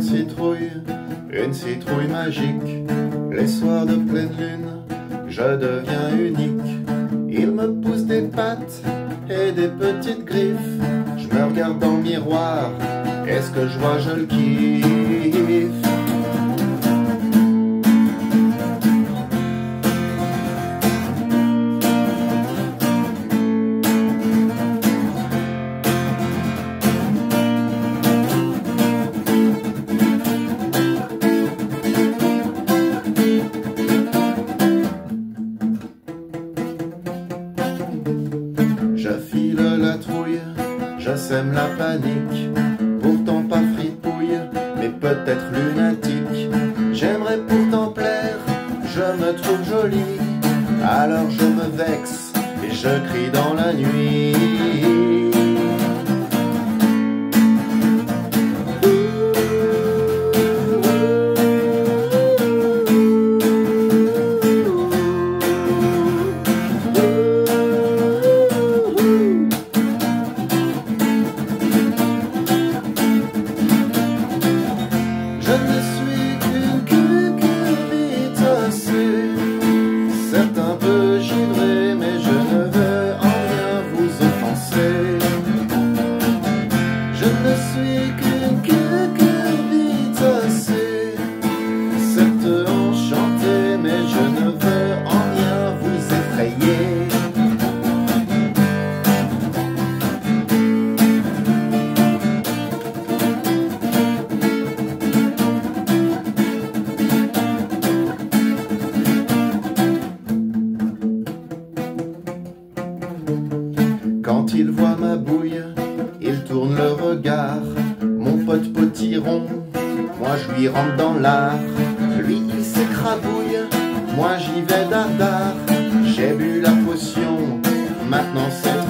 citrouille, une citrouille magique. Les soirs de pleine lune, je deviens unique. Il me pousse des pattes et des petites griffes. Je me regarde dans le miroir, est-ce que je vois, je le kiffe? Je sème la panique, pourtant pas fripouille, mais peut-être lunatique. J'aimerais pourtant plaire, je me trouve jolie, alors je me vexe et je crie dans la nuit. Quand il voit ma bouille, il tourne le regard. Mon pote potiron, moi je lui rentre dans l'art. Lui il s'écrabouille, moi j'y vais dardard. J'ai bu la potion, maintenant c'est